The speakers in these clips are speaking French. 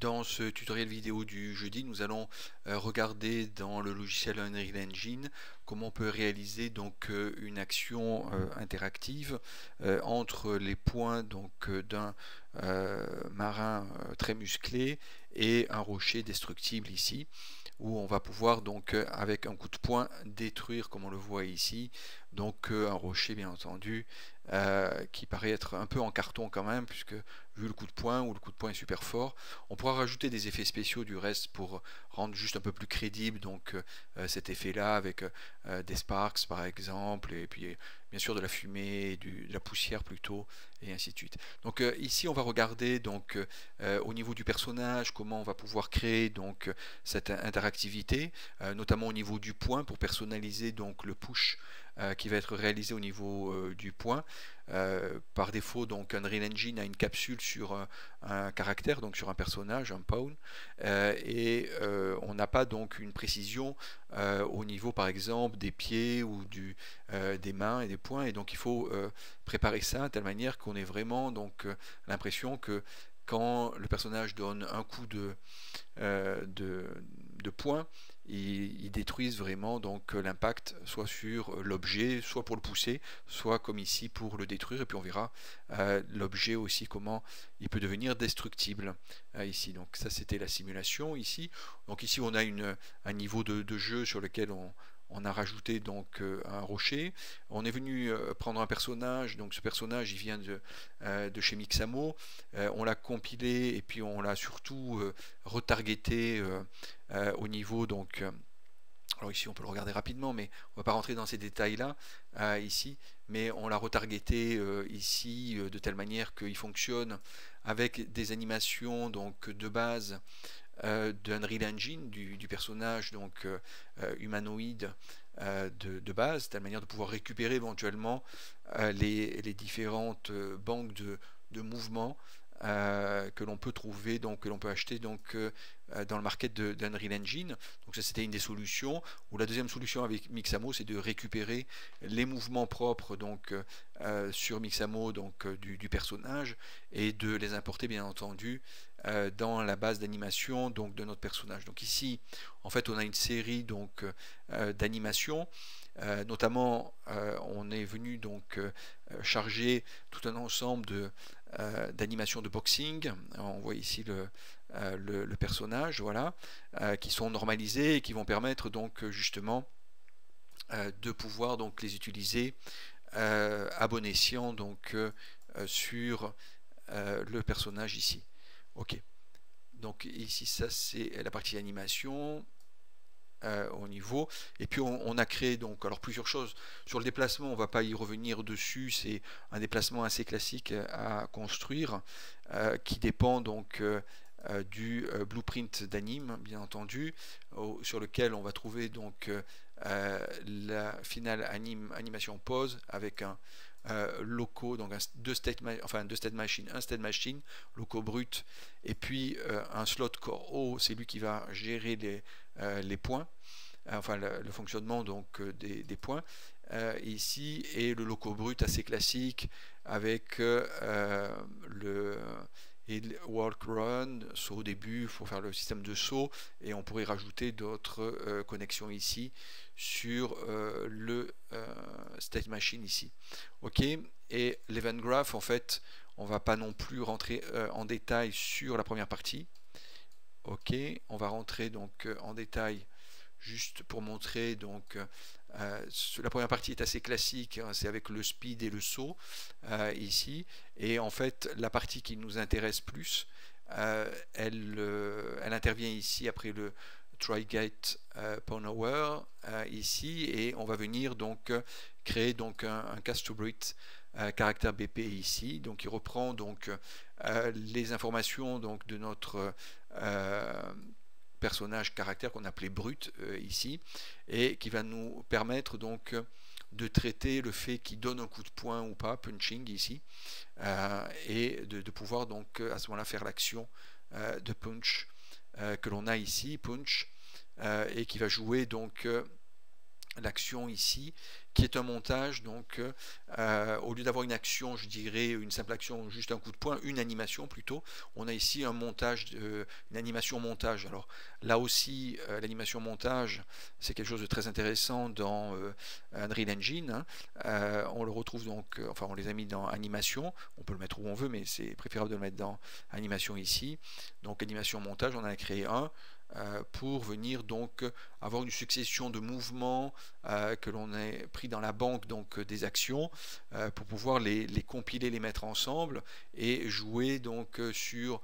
Dans ce tutoriel vidéo du jeudi, nous allons euh, regarder dans le logiciel Unreal Engine comment on peut réaliser donc euh, une action euh, interactive entre les points donc d'un marin très musclé et un rocher destructible ici où on va pouvoir donc avec un coup de poing détruire comme on le voit ici donc un rocher bien entendu qui paraît être un peu en carton quand même puisque vu le coup de poing ou le coup de poing est super fort on pourra rajouter des effets spéciaux du reste pour rendre juste un peu plus crédible donc euh, cet effet là avec euh, des sparks par exemple et puis bien sûr de la fumée de la poussière plutôt et ainsi de suite. Donc euh, ici on va regarder donc au niveau du personnage comment on va pouvoir créer donc cette interactivité notamment au niveau du point pour personnaliser donc le push qui va être réalisé au niveau du point. Euh, par défaut, donc Unreal Engine a une capsule sur un, caractère, donc sur un personnage, un pawn, euh, et euh, on n'a pas donc une précision au niveau, par exemple, des pieds ou des mains et des poings, et donc il faut préparer ça de telle manière qu'on ait vraiment donc l'impression que quand le personnage donne un coup de, de poing, ils, détruisent vraiment donc euh, l'impact soit sur euh, l'objet, soit pour le pousser, soit comme ici pour le détruire. Et puis on verra euh, l'objet aussi comment il peut devenir destructible ici. Donc ça c'était la simulation ici. Donc ici on a un niveau de jeu sur lequel on, on a rajouté donc euh, un rocher. On est venu euh, prendre un personnage, donc ce personnage il vient de, euh, chez Mixamo. on l'a compilé et puis on l'a surtout retargeté au niveau donc alors ici on peut le regarder rapidement mais on va pas rentrer dans ces détails là ici mais on l'a retargeté ici de telle manière qu'il fonctionne avec des animations donc de base euh, d'Unreal Engine, du, personnage donc euh, euh, humanoïde de, base, de telle manière de pouvoir récupérer éventuellement les, différentes banques de, de mouvements que l'on peut trouver, donc que l'on peut acheter donc dans le market d'Unreal Engine. Donc ça c'était une des solutions. Ou la deuxième solution avec Mixamo, c'est de récupérer les mouvements propres donc sur Mixamo donc du, personnage et de les importer bien entendu euh, dans la base d'animation donc de notre personnage. Donc ici, en fait, on a une série donc euh, d'animations. Euh, notamment, on est venu donc charger tout un ensemble de d'animations de boxing. On voit ici le, le, personnage, voilà, qui sont normalisées et qui vont permettre donc justement de pouvoir donc les utiliser à bon escient donc sur le personnage ici. Ok. Donc ici, ça c'est la partie animation euh, au niveau. Et puis on, a créé donc alors plusieurs choses. Sur le déplacement, on va pas y revenir dessus. C'est un déplacement assez classique à construire euh, qui dépend donc euh, du blueprint d'anime, bien entendu, sur lequel on va trouver donc la finale anime, animation pause avec un, euh, locaux, donc un, deux, state enfin, deux state machine, un state machine, locaux brut, et puis euh, un slot core O, c'est lui qui va gérer les, euh, les points, enfin le, fonctionnement donc des, points. Ici, et le locaux brut assez classique avec le walk run, saut au début, il faut faire le système de saut et on pourrait rajouter d'autres connexions ici sur le state machine ici. Et l'event graph, en fait, on va pas non plus rentrer euh, en détail sur la première partie. Ok, on va rentrer donc euh, en détail juste pour montrer donc euh, la première partie est assez classique, hein, c'est avec le speed et le saut ici. Et en fait, la partie qui nous intéresse plus, elle intervient ici après le TriGate euh, Power ici. Et on va venir donc créer donc un, cast to euh, caractère BP ici. Donc il reprend donc euh, les informations donc de notre euh, personnage caractère qu'on appelait brut ici et qui va nous permettre donc de traiter le fait qu'il donne un coup de poing ou pas, punching ici, et de, de, pouvoir donc à ce moment-là faire l'action de punch que l'on a ici, punch, et qui va jouer donc l'action ici, qui est un montage, donc euh, au lieu d'avoir une action, je dirais une simple action, juste un coup de poing, une animation plutôt, on a ici un montage, une animation montage. Alors là aussi, euh, l'animation montage, c'est quelque chose de très intéressant dans euh, Unreal Engine. Hein. on le retrouve donc, enfin on les a mis dans animation, on peut le mettre où on veut, mais c'est préférable de le mettre dans animation ici. Donc animation montage, on en a créé un. Euh, pour venir donc avoir une succession de mouvements euh, que l'on a pris dans la banque donc des actions euh, pour pouvoir les, compiler, les mettre ensemble et jouer donc sur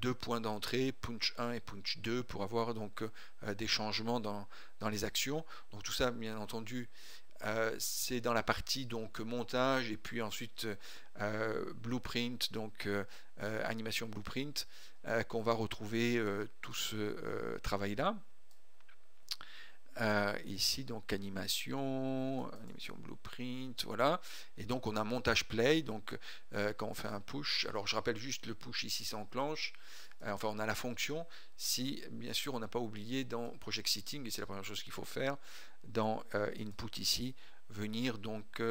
deux points d'entrée, punch 1 et punch 2 pour avoir donc des changements dans, dans, les actions. Donc tout ça bien entendu c'est dans la partie donc montage et puis ensuite blueprint donc animation blueprint euh, qu'on va retrouver euh, tout ce euh, travail-là. ici donc animation, animation blueprint, voilà. Et donc on a montage play, donc quand on fait un push, alors je rappelle juste le push ici s'enclenche, enfin on a la fonction, si bien sûr on n'a pas oublié dans project setting, et c'est la première chose qu'il faut faire, dans input ici, venir donc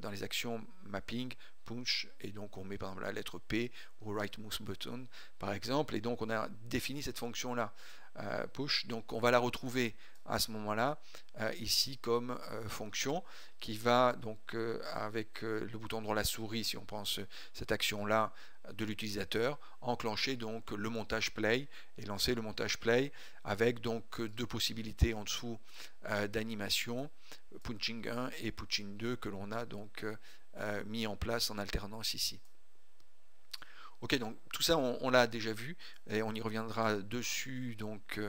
dans les actions mapping push et donc on met par exemple la lettre P ou right mouse button par exemple et donc on a défini cette fonction là euh, push. Donc on va la retrouver à ce moment là euh, ici comme euh, fonction qui va donc avec le bouton droit de la souris si on pense cette action là de l'utilisateur enclencher donc le montage play et lancer le montage play avec donc deux possibilités en dessous d'animation punching 1 et punching 2 que l'on a donc euh, mis en place en alternance ici. Ok, donc tout ça on, l'a déjà vu et on y reviendra dessus donc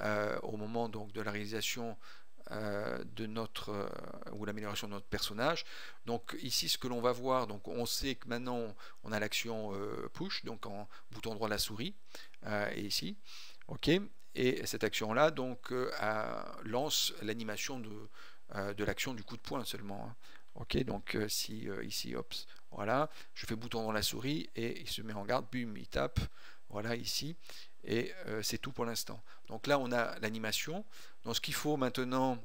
euh, au moment donc de la réalisation euh, de notre ou l'amélioration de notre personnage. Donc ici ce que l'on va voir, donc on sait que maintenant on a l'action push donc en bouton droit de la souris et ici, ok. Et cette action là donc lance l'animation de, de l'action du coup de poing seulement. Hein. Ok, donc euh, si euh, ici, hop, voilà, je fais bouton dans la souris et il se met en garde, bum, il tape, voilà ici, et euh, c'est tout pour l'instant. Donc là, on a l'animation. Donc ce qu'il faut maintenant,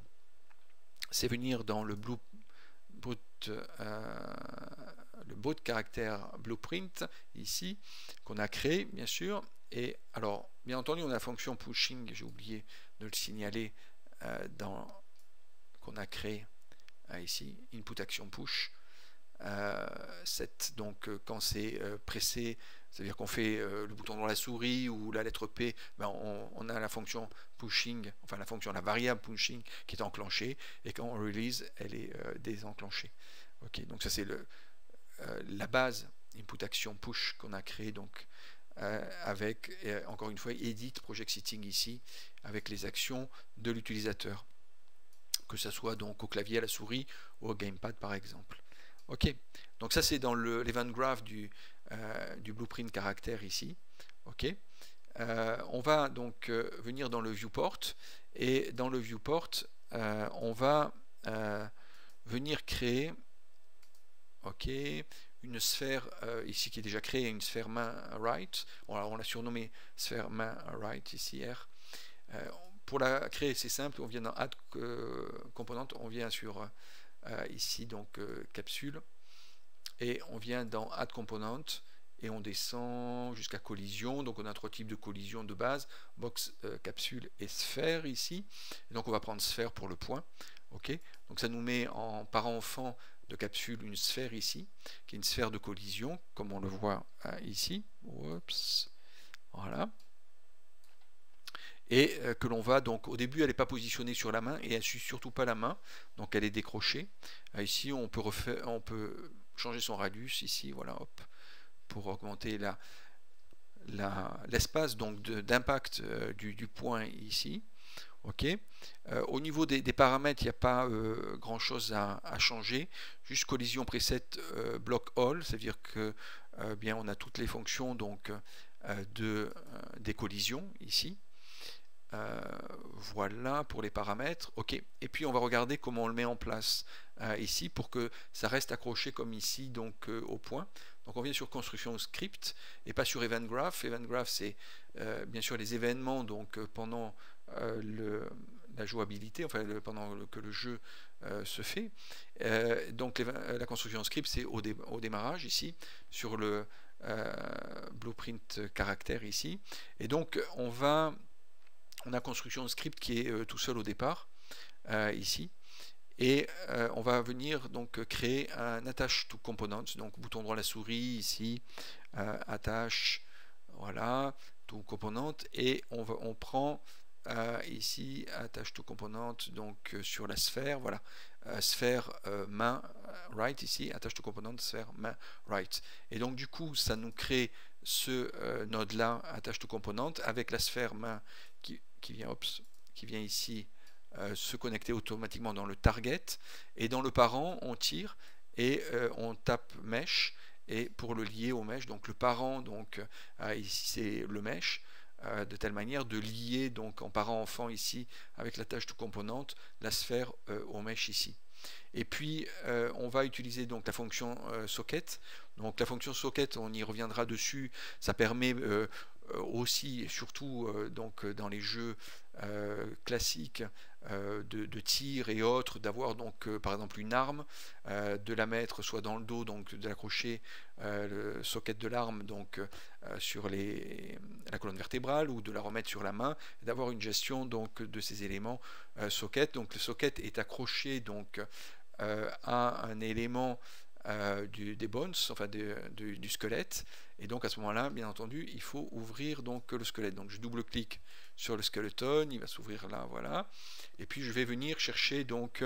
c'est venir dans le blue, le bout de caractère blueprint ici qu'on a créé, bien sûr. Et alors, bien entendu, on a la fonction pushing, j'ai oublié de le signaler dans qu'on a créé ici, input action push. Euh, donc euh, quand c'est euh, pressé, c'est-à-dire qu'on fait le bouton dans la souris ou la lettre P, ben on, a la fonction pushing, enfin la fonction, la variable pushing qui est enclenchée, et quand on release, elle est désenclenchée. Ok, donc ça c'est la base input action push qu'on a créé donc avec encore une fois edit project setting ici avec les actions de l'utilisateur que ce soit donc au clavier, à la souris ou au gamepad par exemple. Ok, donc ça c'est dans l'event graph du, euh, du blueprint caractère ici. Ok, euh, on va donc euh, venir dans le viewport et dans le viewport on va venir créer ok une sphère ici qui est déjà créée une sphère main right on, l'a surnommé sphère main right ici R pour la créer, c'est simple, on vient dans Add euh, Component, on vient sur euh, ici donc euh, capsule et on vient dans Add Component et on descend jusqu'à collision. Donc on a trois types de collision de base, box, capsule et sphère ici. donc on va prendre sphère pour le point. Ok, donc ça nous met en parent-enfant de capsule une sphère ici, qui est une sphère de collision, comme on le voit ici. Oups. Voilà et euh, que l'on va donc au début elle n'est pas positionnée sur la main et elle suit surtout pas la main. Donc elle est décrochée. Euh, ici on peut refaire on peut changer son radius. Ici voilà hop pour augmenter l'espace donc d'impact euh, du, point ici. Ok. Au niveau des, paramètres il n'y a pas grand chose à, changer. Juste collision preset block all c'est à dire que bien on a toutes les fonctions donc de des collisions ici euh, voilà pour les paramètres. Ok. Et puis on va regarder comment on le met en place euh, ici pour que ça reste accroché comme ici donc euh, au point. Donc on vient sur construction script et pas sur event graph. Event graph c'est bien sûr les événements donc pendant le, la jouabilité, enfin pendant que le jeu se fait. donc la construction script, c'est au, au, démarrage ici, sur le blueprint caractère ici. Et donc on va, on a construction script qui est tout seul au départ, ici. Et on va venir donc créer un attach to components, donc bouton droit la souris ici, attache, voilà, to component, et on, va, on prend ici attache to component donc sur la sphère voilà sphère main right ici attache to component sphère main right et donc du coup ça nous crée ce node là attache to component avec la sphère main qui, vient qui vient ici se connecter automatiquement dans le target et dans le parent on tire et on tape mesh et pour le lier au mesh donc le parent donc ici c'est le mesh euh, de telle manière de lier donc en parent-enfant ici avec la tâche de composante la sphère euh, au mesh ici. Et puis euh, on va utiliser donc la fonction socket. Donc la fonction socket, on y reviendra dessus. Ça permet aussi et surtout donc dans les jeux classiques euh, de, tir et autres, d'avoir donc euh, par exemple une arme, euh, de la mettre soit dans le dos, donc de l'accrocher le socket de l'arme donc sur les, la colonne vertébrale ou de la remettre sur la main, d'avoir une gestion donc de ces éléments socket. Donc le socket est accroché donc à un élément du, des bones, enfin du squelette. Et donc à ce moment-là, bien entendu, il faut ouvrir donc le squelette. Donc je double-clique sur le skeleton, il va s'ouvrir là, voilà. Et puis je vais venir chercher donc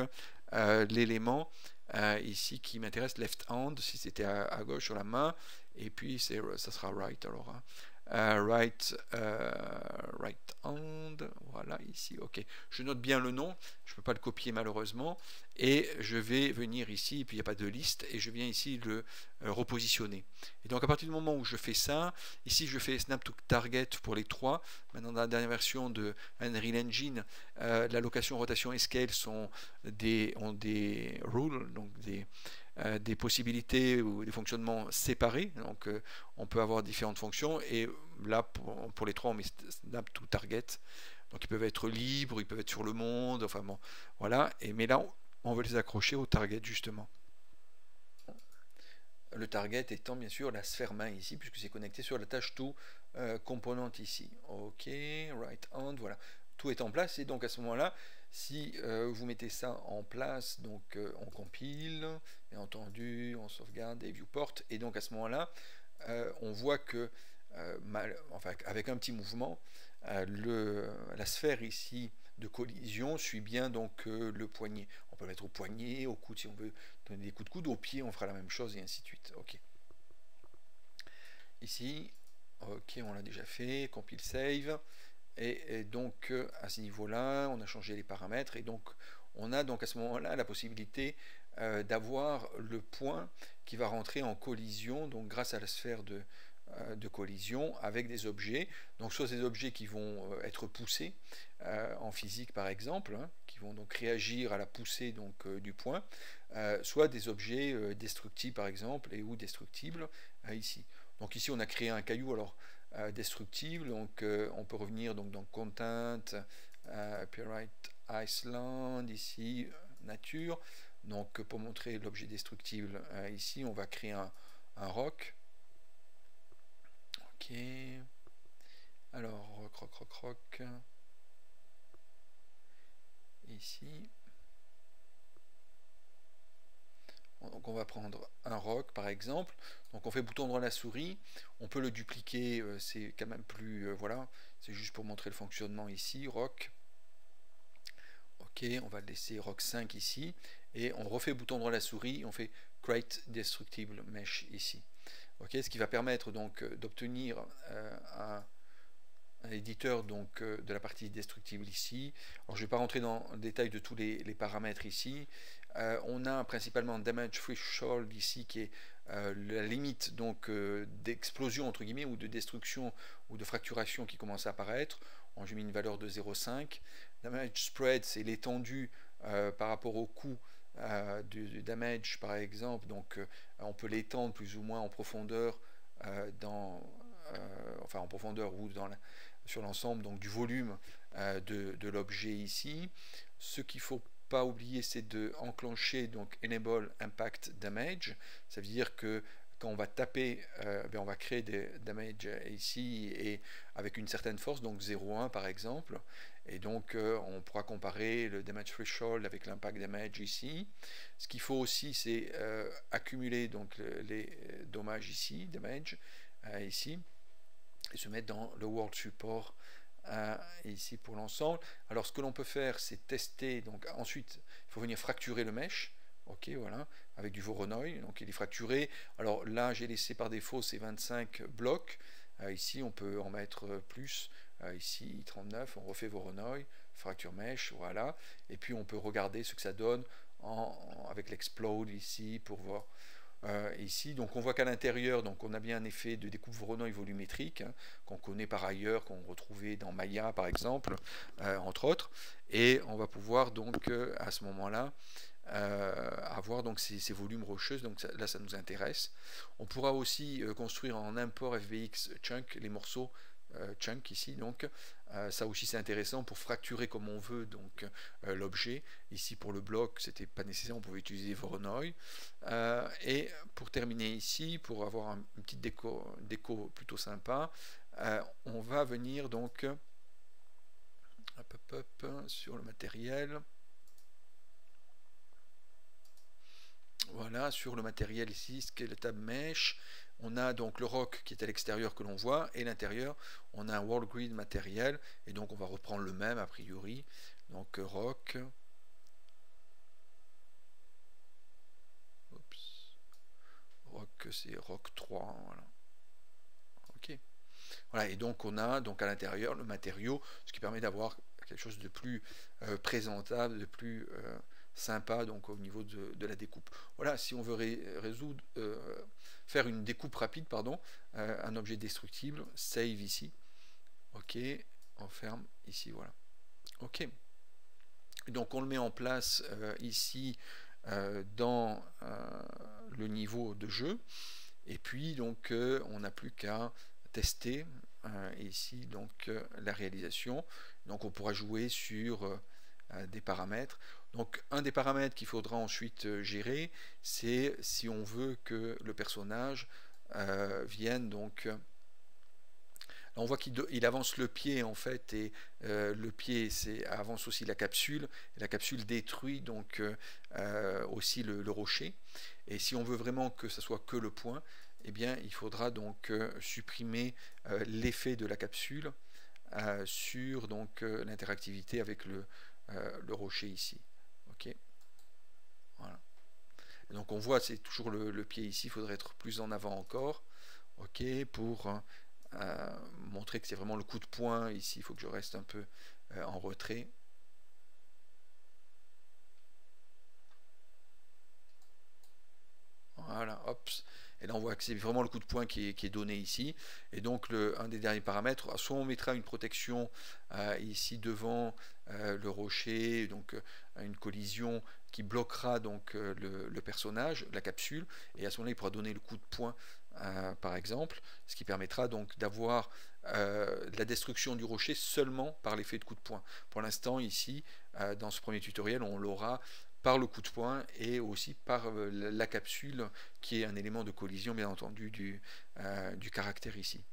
euh, l'élément euh, ici qui m'intéresse, left hand, si c'était à, gauche sur la main, et puis ça sera right alors. Hein. Euh, right, euh, right hand, voilà ici, ok. Je note bien le nom, je ne peux pas le copier malheureusement, et je vais venir ici, et puis il n'y a pas de liste, et je viens ici le euh, repositionner. Et donc à partir du moment où je fais ça, ici je fais snap to target pour les trois. Maintenant dans la dernière version de Unreal Engine, la location, rotation et scale sont des, ont des rules, donc des euh, des possibilités ou des fonctionnements séparés. Donc euh, on peut avoir différentes fonctions et là pour, les trois on met snap to target. Donc ils peuvent être libres, ils peuvent être sur le monde, enfin bon, voilà. Et mais là on veut les accrocher au target justement. Le target étant bien sûr la sphère main ici, puisque c'est connecté sur la tâche to euh, componente ici. Ok, right hand, voilà. Tout est en place et donc à ce moment-là, si euh, vous mettez ça en place, donc euh, on compile, bien entendu, on sauvegarde et viewport, et donc à ce moment-là, euh, on voit que, enfin, avec un petit mouvement, le, la sphère ici de collision suit bien donc le poignet. On peut mettre au poignet, au coude si on veut donner des coups de coude, au pied on fera la même chose et ainsi de suite. Ok. Ici, ok, on l'a déjà fait, compile save. Et, donc euh, à ce niveau-là, on a changé les paramètres et donc on a donc à ce moment-là la possibilité euh, d'avoir le point qui va rentrer en collision, donc grâce à la sphère de, euh, de collision avec des objets, donc soit des objets qui vont être poussés en physique par exemple, hein, qui vont donc réagir à la poussée donc, du point, soit des objets destructibles par exemple et ou destructibles ici. Donc ici on a créé un caillou, alors euh, destructible. Donc euh, on peut revenir donc dans Content, euh, Copyright Iceland, ici nature. Donc pour montrer l'objet destructible ici, on va créer un, un rock. Ok. Alors rock, rock, rock, rock. Ici. Donc on va prendre un rock par exemple. Donc on fait bouton droit la souris. On peut le dupliquer, euh, c'est quand même plus... Euh, voilà, c'est juste pour montrer le fonctionnement ici. Rock. Ok, on va laisser rock 5 ici. Et on refait bouton droit la souris. on fait create destructible mesh ici. Ce qui va permettre donc euh, d'obtenir un éditeur donc de la partie destructible ici. Alors je ne vais pas rentrer dans le détail de tous les paramètres ici. Euh, on a principalement damage threshold ici qui est euh, la limite donc euh, d'explosion entre guillemets ou de destruction ou de fracturation qui commence à apparaître. J'ai mis une valeur de 0,5. Damage spread c'est l'étendue par rapport au coût du, damage par exemple. Donc on peut l'étendre plus ou moins en profondeur dans enfin en profondeur ou dans sur l'ensemble donc du volume de, de l'objet ici. Ce qu'il faut pas oublier, c'est de enclencher donc enable impact damage. Ça veut dire que quand on va taper, euh, ben, on va créer des damage ici et avec une certaine force, donc 0,1 par exemple. Et donc euh, on pourra comparer le damage threshold avec l'impact damage ici. Ce qu'il faut aussi, c'est euh, accumuler donc les dommages ici, damage ici, et se mettre dans le world support ici pour l'ensemble. Alors ce que l'on peut faire, c'est tester. Donc ensuite, il faut venir fracturer le mesh. Ok, voilà, avec du Voronoi. Donc il est fracturé. Alors là, j'ai laissé par défaut ces 25 blocs. Euh, ici, on peut en mettre plus. Euh, ici, 39, on refait Voronoi, fracture mesh, voilà. Et puis on peut regarder ce que ça donne avec l'explode ici pour voir euh, ici. Donc on voit qu'à l'intérieur, donc on a bien un effet de découpe Voronoi volumétrique, hein, qu'on connaît par ailleurs, qu'on retrouvait dans Maya par exemple, euh, entre autres. Et on va pouvoir donc à ce moment-là avoir donc ces, volumes rocheuses, donc là ça nous intéresse. On pourra aussi construire en import FBX chunk les morceaux chunk ici donc euh, ça aussi c'est intéressant pour fracturer comme on veut donc euh, l'objet. Ici pour le bloc c'était pas nécessaire on pouvait utiliser Voronoi et pour terminer ici pour avoir un, une petite déco, déco plutôt sympa on va venir donc sur le matériel. Voilà sur le matériel ici Skeleton Mesh on a donc le rock qui est à l'extérieur que l'on voit, et l'intérieur, on a un world grid matériel, et donc on va reprendre le même a priori. Donc rock. Rock, c'est rock 3, voilà. Ok. Voilà, et donc on a donc à l'intérieur le matériau, ce qui permet d'avoir quelque chose de plus euh, présentable, de plus euh, sympa donc au niveau de, la découpe. Voilà, si on veut résoudre, euh, faire une découpe rapide, pardon, euh, un objet destructible, save ici. Ok, on ferme ici, voilà. Ok. Donc on le met en place euh, ici dans le niveau de jeu. Et puis donc on n'a plus qu'à tester ici donc la réalisation. Donc on pourra jouer sur des paramètres. Donc un des paramètres qu'il faudra ensuite euh, gérer, c'est si on veut que le personnage euh, vienne donc on voit qu'il avance le pied en fait et euh, le pied avance aussi la capsule la capsule détruit donc aussi le, rocher. Et si on veut vraiment que ce soit que le point eh bien il faudra donc supprimer l'effet de la capsule sur donc l'interactivité avec le rocher ici ok. Voilà. Donc on voit c'est toujours le, pied ici il faudrait être plus en avant encore. Ok pour euh, montrer que c'est vraiment le coup de poing ici il faut que je reste un peu euh, en retrait. Voilà hop et là, on voit que c'est vraiment le coup de poing qui est, donné ici. Et donc, un des derniers paramètres, soit on mettra une protection euh, ici devant euh, le rocher, donc euh, une collision qui bloquera donc le, personnage, la capsule, et à ce moment-là, il pourra donner le coup de poing, par exemple, ce qui permettra donc d'avoir la destruction du rocher seulement par l'effet de coup de poing. Pour l'instant, ici, dans ce premier tutoriel, on l'aura par le coup de poing et aussi par euh, la capsule qui est un élément de collision bien entendu du, euh, du caractère ici.